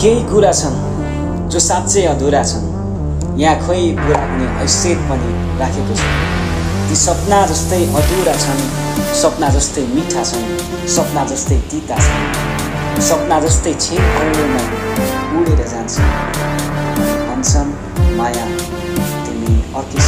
केही कुरा छन् जो साँच्चै अधुरा छन्। यहाँ खोइ पुरा हुने हैसियत पनि राखेको छ। ती सपना जस्तै अधुरा छन् सपना जस्तै मिठा छन् सपना जस्तै तिता छन् सपना जस्तै छेउमा उडेर जान्छन् भन्छन् माया तिमी अर्कै